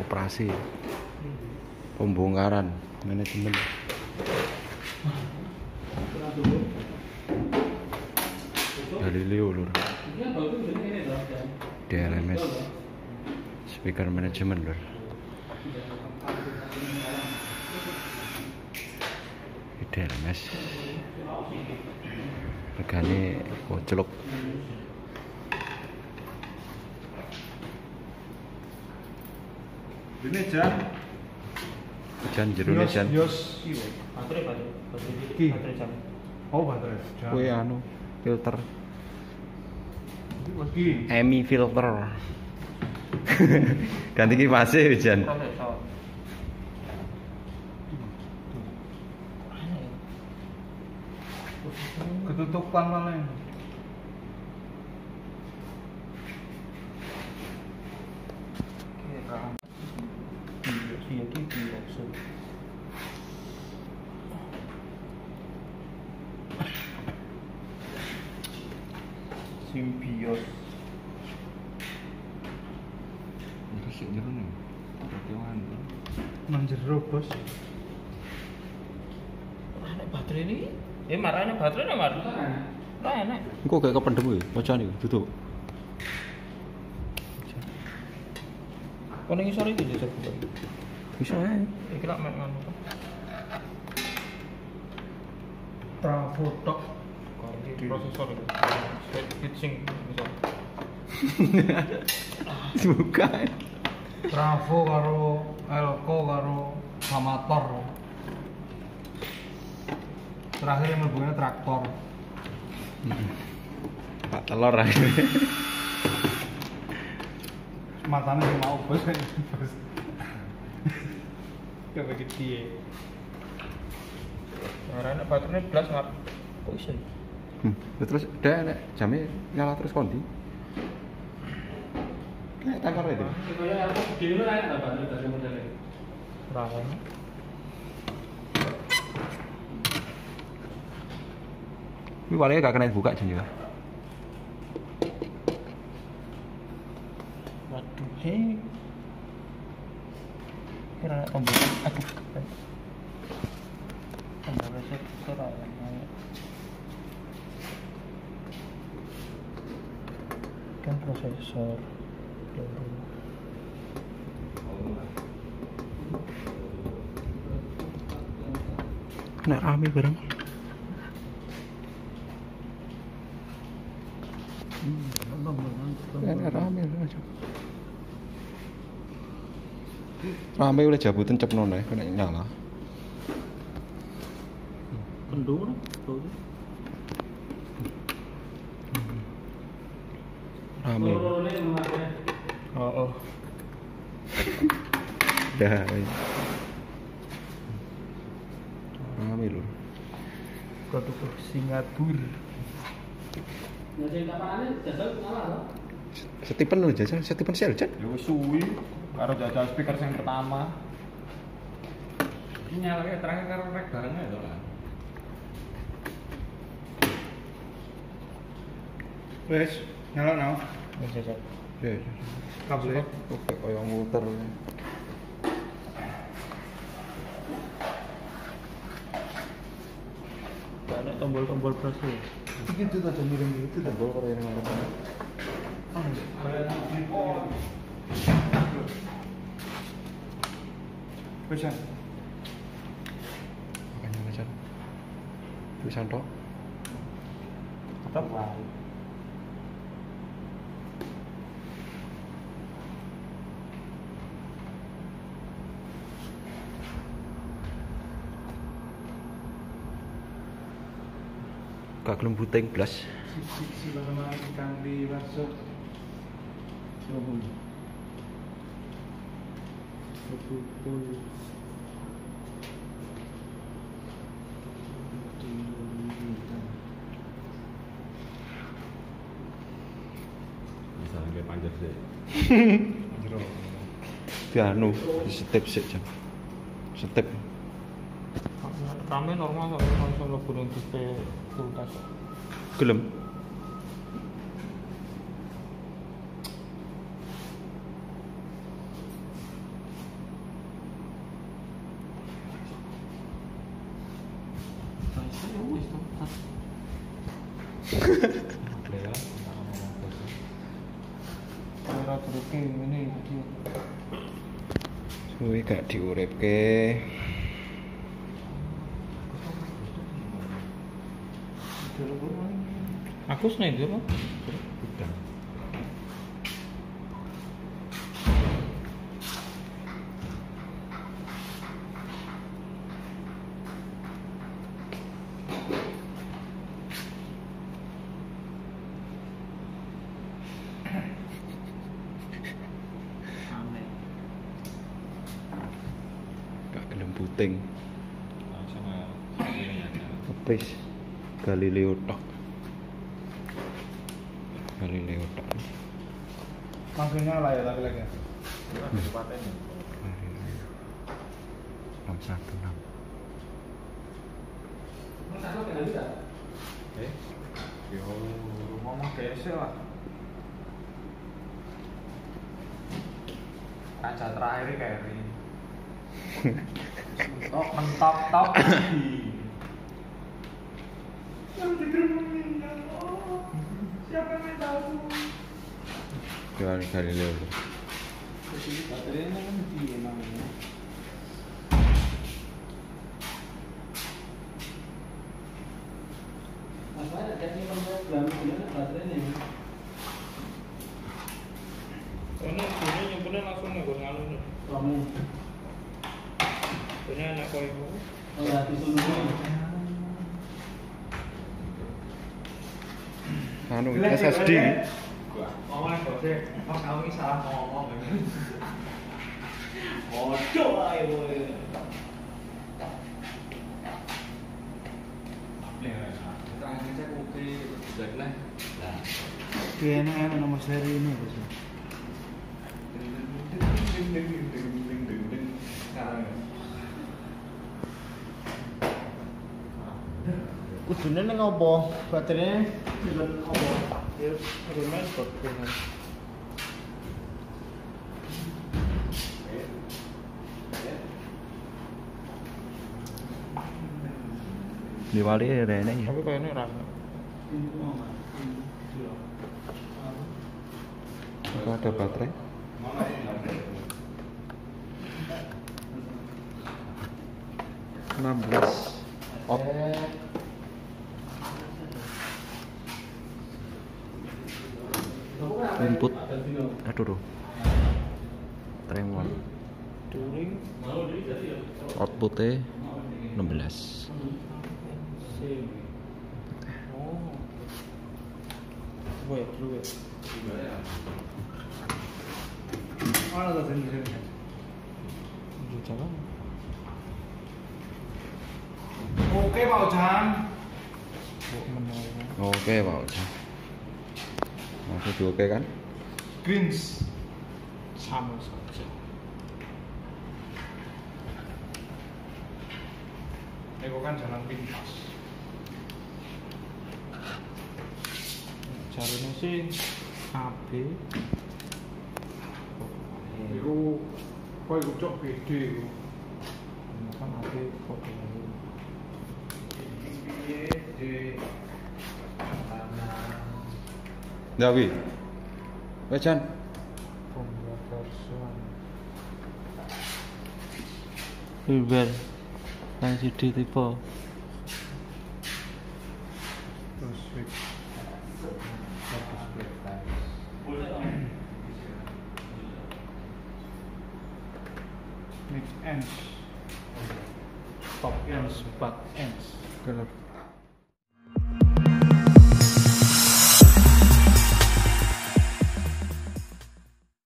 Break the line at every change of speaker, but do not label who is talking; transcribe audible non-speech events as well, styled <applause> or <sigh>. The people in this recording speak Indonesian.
Operasi. Pembongkaran manajemen. Galileo lur. DLMS speaker manajemen lur. DLMS regane koclok
Ini jan.
jan jerone jan
Yos.
Baterai baterai. Baterai
Ki.
baterai jam.
Oh, baterai.
Kuwi anu filter
Iki.
Emi filter <laughs> ganti kipas e jan.
Ketutupan mana ini?
Kira. Iya sih ya ki biasa. Simbios.
terus sik jerone
Nang jero, Bos.
Mana baterai ini? Eh marahnya baterai nih mar. Nah enak.
engko gak kependem kuwi macane duduk
Kau nengi sore itu terbuka.
bisa ae
Iki lak mek ngono. Bravo prosesor itu. Heatsink bisa. <laughs>
buka
Bravo karo Elko karo Samator. Terakhir yang mlebunya traktor.
pak telur ae
Matanya sing mau bos kan bos. Kayak begitu ya.
Marahnya baterai belas iso? ya?
Hmm, ya terus dia nek jamnya nyala terus kondi. Nek tangkar itu.
Marahnya.
Ini palingnya gak kena buka jen juga.
Waduh, hei. Kira tombol. Aduh. Tombol aja. Kan prosesor. Peluru.
Kena rame bareng. Kena rame aja. Rame oleh jabutan cep nona kena nyala.
Kendur, tuh.
Rame.
Oh, oh.
Dah. Rame lho.
Produk Singapura.
Stephen lho jajal, Stephen Seljan.
Ya <laughs> wis suwi karo jajal speaker yang pertama.
Ini nyalanya terakhir karo rek barengnya itu lah.
Wes, nyala nau.
Bisa saja.
Ya,
Kabel.
oke koyo muter.
Ada tombol-tombol proses.
Iki tuh tadi miring itu dah.
Tembol karo yang.
Wes ya.
Makanya macam tulisan tok.
Tetap.
Gak gelem buting blas.
Di.
Misalnya panjat sih. <laughs>
Piano step sik jam. Step.
Rame normal kok langsung mlebu ning dite tuntas.
Gelem.
Kamera Turki ini iki.
Suwe.
Aku Pak.
Udah.
Gak gelem puting.
Langsung aja.
Kepis. Galileo tok. Galileo tok.
Langsung nyala ya tapi lagi.
Galileo. 616.
Eh, yo.
Ngomong gesek lah.
Kaca terakhir keri.
Tok mentok tok. Siapa <laughs> yang tahu?
Gal- Galileo.
Baterainya kan di namanya.
Ini ini nyimpennya langsung nih gue nih.
Kamu
Ini anak kau ibu.
Anu SSD.
Ngomong kamu ini salah ngomong. Bodoh <laughs>
kena. Nah,
Kayaknya nomor seri ini bos. Kudune ning opo? Baterainya bulan opo?
Ya, remen kok.
Diwali rene ya.
Tapi kayaknya rasa.
Apa ada baterai? enam belas input aduh tuh tremor outputnya 16
Sim. Oh. Gue dulu ya.
Mana tuh sendiri?
Di jalan.
Oke Pak
menolak.
oke pak Oja masih oke kan
Greens.
Sama saja.
Eko kan jalan pintas.
Caranya sih AB.
Iku kok iku cok gede iku.
Kan AB kok
Gede.
Dawi Wejan
pembahasan. River LCD tipe
Terus switch. Mix ends.
top ends, back ends.
Gelap.